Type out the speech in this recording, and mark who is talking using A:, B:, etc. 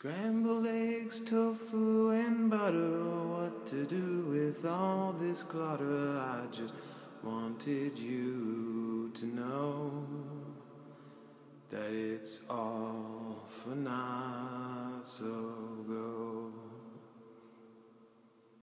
A: Scrambled eggs, tofu, and butter. What to do with all this clutter? I just wanted you to know that it's all for not so